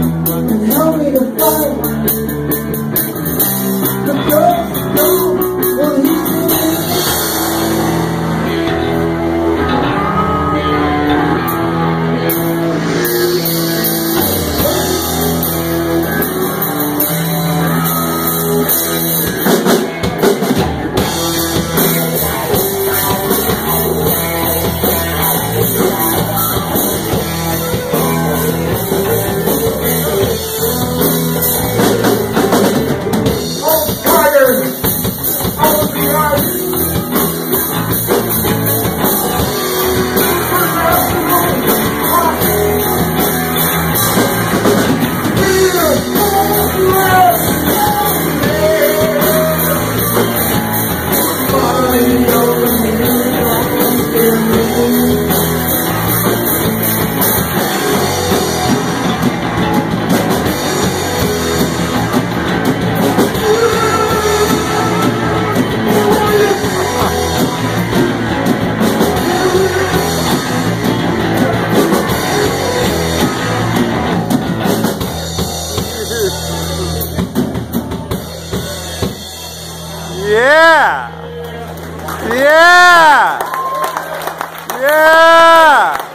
and help me to fight. Yeah! Yeah! Yeah!